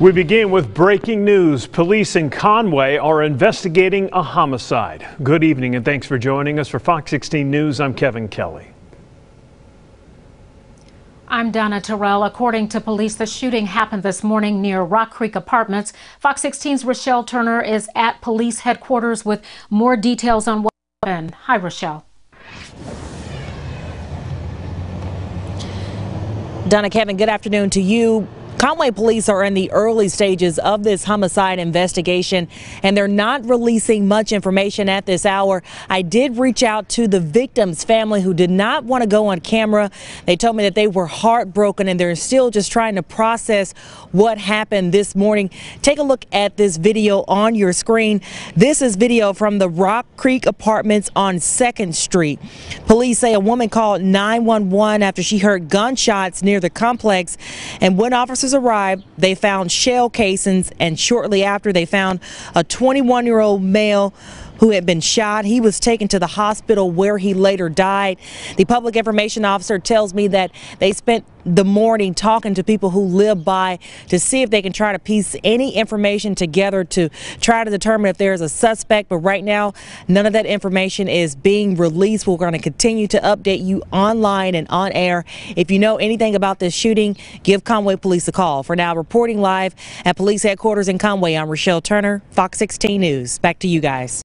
We begin with breaking news. Police in Conway are investigating a homicide. Good evening and thanks for joining us for Fox 16 News. I'm Kevin Kelly. I'm Donna Terrell. According to police, the shooting happened this morning near Rock Creek Apartments. Fox 16's Rochelle Turner is at police headquarters with more details on what happened. Hi, Rochelle. Donna Kevin, good afternoon to you. Conway police are in the early stages of this homicide investigation and they're not releasing much information at this hour. I did reach out to the victim's family who did not want to go on camera. They told me that they were heartbroken and they're still just trying to process what happened this morning. Take a look at this video on your screen. This is video from the Rock Creek apartments on 2nd Street. Police say a woman called 911 after she heard gunshots near the complex and when officers arrived, they found shell casings, and shortly after, they found a 21 year old male who had been shot. He was taken to the hospital where he later died. The public information officer tells me that they spent the morning talking to people who live by to see if they can try to piece any information together to try to determine if there's a suspect. But right now, none of that information is being released. We're going to continue to update you online and on air. If you know anything about this shooting, give Conway Police a call. For now, reporting live at police headquarters in Conway, I'm Rochelle Turner, Fox 16 News. Back to you guys.